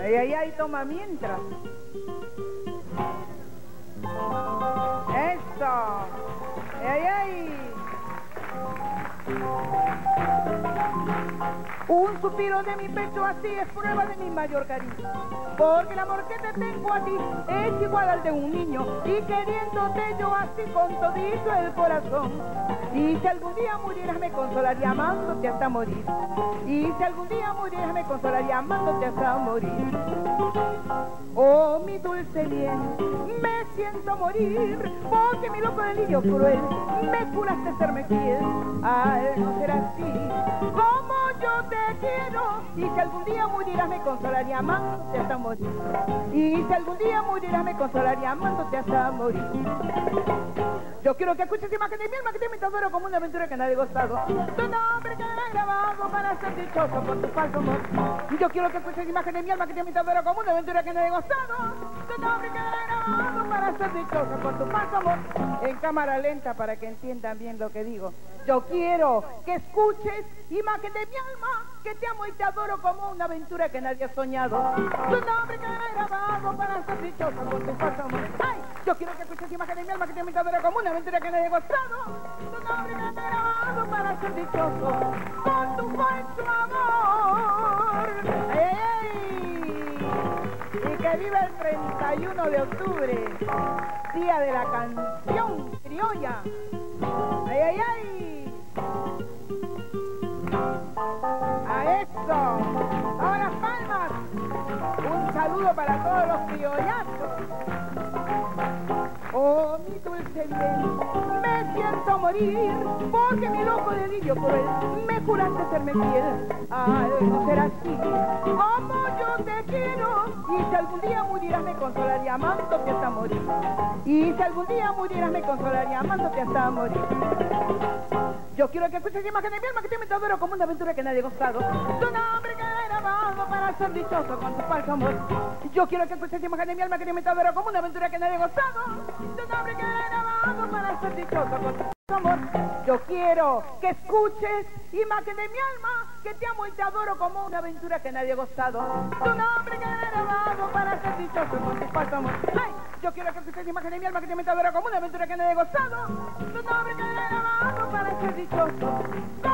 Ay, ay, ay, toma mientras. Un suspiro de mi pecho así es prueba de mi mayor cariño. Porque el amor que te tengo a ti es igual al de un niño. Y queriéndote yo así con todito el corazón. Y si algún día murieras me consolaría amándote hasta morir. Y si algún día murieras me consolaría amándote hasta morir. Oh, mi dulce bien, me siento morir, porque mi loco delillo cruel me juraste serme fiel. Al no ser así, y si algún día murieras me consolaría amándote hasta morir. Y si algún día murieras me consolaría amándote hasta morir. Yo quiero que escuches imagen de mi alma que te adoro como una aventura que nadie ha gozado. Tu nombre quedará grabado para ser dichoso por tu falso amor. Yo quiero que escuches imagen de mi alma que te adoro como una aventura que nadie ha gozado. Tu nombre para ser dichoso por tu amor. En cámara lenta para que entiendan bien lo que digo. Yo quiero que escuches imagen de mi alma que te amo y te adoro como una aventura que nadie ha soñado. Tu nombre quedará grabado para ser dichoso por tu amor. ¡Ay! Yo quiero que escuches imagen de mi alma que te amo y te adoro como una aventura que nadie ha gozado. Tu nombre quedará grabado para ser dichoso viva el 31 de octubre, día de la canción criolla. ¡Ay, ay, ay! ¡A eso! ¡Ahora palmas! Un saludo para todos los criollazos. Morir, porque mi loco delillo cruel me juraste serme fiel. Al no ser así, como yo te quiero, y si algún día murieras me consolaría amándote hasta morir. Y si algún día murieras me consolaría amándote hasta morir. Yo quiero que escuches imagen de mi alma que te me adoro como una aventura que nadie ha gozado. Tu nombre que grabado para ser dichoso con tu falso amor. Yo quiero que escuches imagen de mi alma que te me adoro como una aventura que nadie ha gozado. Tu nombre que grabado para ser dichoso con tu amor. Yo quiero que escuches imagen de mi alma que te amo y te adoro como una aventura que nadie ha gozado. Tu nombre que grabado para ser dichoso. ¡Ay! Yo quiero que escuches imagen de mi alma que te me adoro como una aventura que nadie ha gozado. Tu nombre que grabado para ser dichoso.